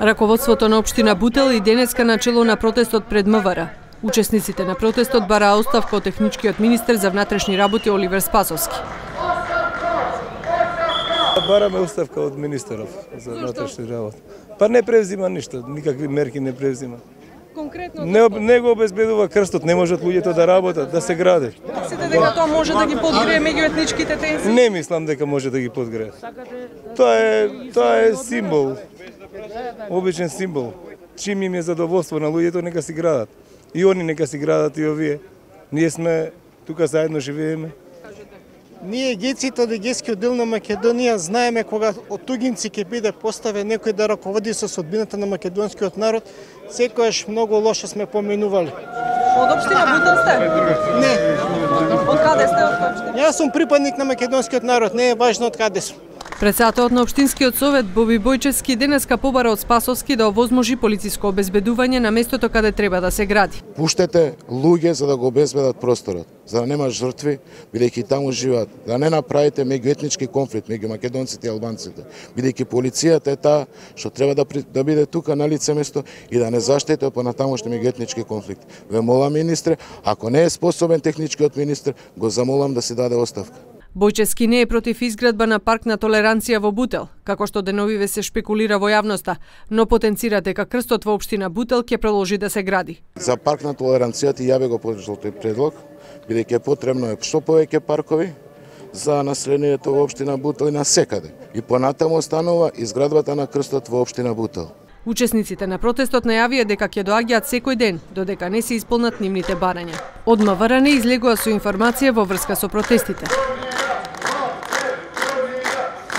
Раководството на општина Бутел и денеска начело на протестот пред МВР. Учесниците на протестот бараа оставка од техничкиот министер за внатрешни работи Оливер Спасовски. Бараме оставка од министеров за внатрешни работи. Па не превзима ништо, никакви мерки не превзима. Конкретно Не, не го обезбедува крстот, не можат луѓето да работат, да се гради. мислите дека тоа може да ги подгрее меѓуетничките тензии? Не мислам дека може да ги подгрее. Тоа е тоа е символ. Обичен символ. Чим им е задоволство на луѓето нека си градат. И они нека си градат и овие. Ние сме тука заедно живееме. Ние геците од Егејскиот дел на Македонија знаеме кога од тугинци ќе биде поставен некој да раководи со судбината на македонскиот народ, секојаш многу лошо сме поминували. Од општина Бутел сте? Не, Од каде сте од јас сум припадник на македонскиот народ, не е важно од каде сум. Председателот на Обштинскиот совет Боби Бојчевски денеска побара од Спасовски да овозможи полициско обезбедување на местото каде треба да се гради. Пуштете луѓе за да го обезбедат просторот, за да нема жртви, бидејќи таму живеат. Да не направите меѓуетнички конфликт меѓу македонците и албанците, бидејќи полицијата е таа што треба да, при- да биде тука на лице место и да не заштити од што меѓуетнички конфликт. Ве молам министре, ако не е способен техничкиот министр, го замолам да се даде оставка. Бојчевски не е против изградба на парк на толеранција во Бутел, како што деновиве се шпекулира во јавноста, но потенцира дека крстот во општина Бутел ќе продолжи да се гради. За парк на толеранцијата ја бе го подржал тој предлог, бидејќи е потребно е што повеќе паркови за населението во општина Бутел и на секаде. И понатаму останува изградбата на крстот во општина Бутел. Учесниците на протестот најавија дека ќе доаѓаат секој ден, додека не се исполнат нивните барања. Од МВР не излегува со информација во врска со протестите.